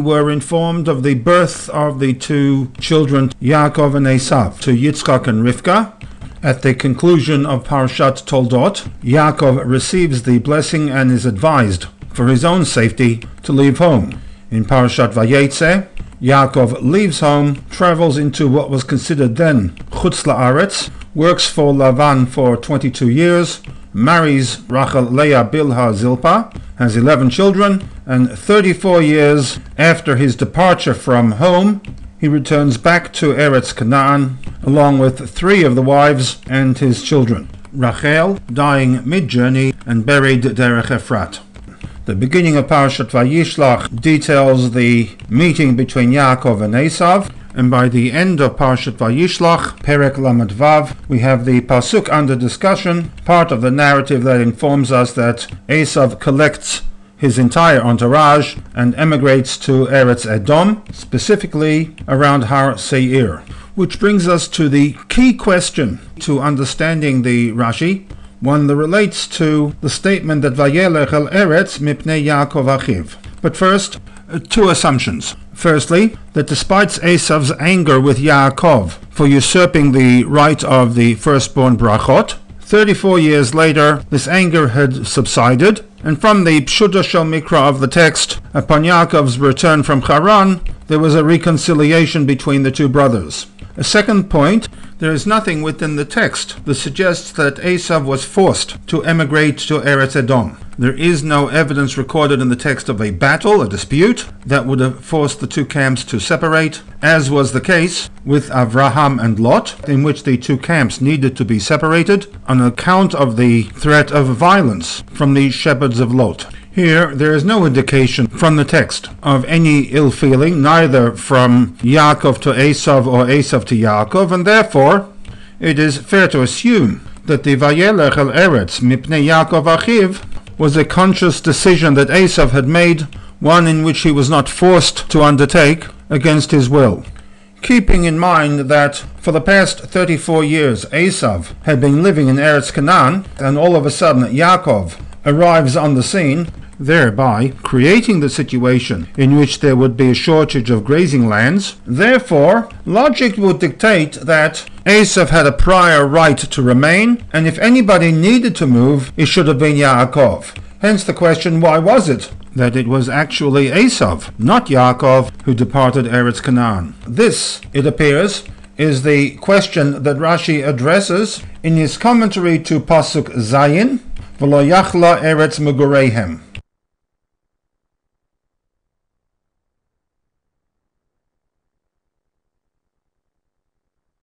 we were informed of the birth of the two children, Yaakov and Esav, to Yitzchak and Rivka. At the conclusion of Parashat Toldot, Yaakov receives the blessing and is advised, for his own safety, to leave home. In Parashat Vayetze, Yaakov leaves home, travels into what was considered then Chutz La'aretz, works for Lavan for 22 years, marries Rachel Leah Bilhah Zilpah, has 11 children, and 34 years after his departure from home, he returns back to Eretz Canaan along with three of the wives and his children. Rachel dying mid-journey and buried Derech Ephrat. The beginning of Parashat Vayishlach details the meeting between Yaakov and Esav, and by the end of Parshat Vayishlach, Perek Lamed Vav, we have the pasuk under discussion, part of the narrative that informs us that Esav collects his entire entourage and emigrates to Eretz Edom, specifically around Har Seir. Which brings us to the key question to understanding the Rashi, one that relates to the statement that Vayelech el Eretz mipnei Yaakov achiv. But first, two assumptions. Firstly, that despite Esav's anger with Yaakov for usurping the right of the firstborn brachot, 34 years later, this anger had subsided, and from the Pshuta Shel Mikra of the text, upon Yaakov's return from Haran, there was a reconciliation between the two brothers. A second point, there is nothing within the text that suggests that Esav was forced to emigrate to Eretz Edom. There is no evidence recorded in the text of a battle, a dispute, that would have forced the two camps to separate, as was the case with Avraham and Lot, in which the two camps needed to be separated on account of the threat of violence from the shepherds of Lot. Here, there is no indication from the text of any ill feeling, neither from Yaakov to Esav or Esav to Yaakov, and therefore it is fair to assume that the Vayelech el Eretz mipnei Yaakov achiv was a conscious decision that Esav had made, one in which he was not forced to undertake against his will. Keeping in mind that for the past 34 years Esav had been living in Eretz Canaan, and all of a sudden Yaakov arrives on the scene, thereby creating the situation in which there would be a shortage of grazing lands. Therefore, logic would dictate that Esav had a prior right to remain, and if anybody needed to move, it should have been Yaakov. Hence the question, why was it that it was actually Esav, not Yaakov, who departed Eretz Canaan? This, it appears, is the question that Rashi addresses in his commentary to Pasuk Zayin, V'lo yachla eretz megurehem.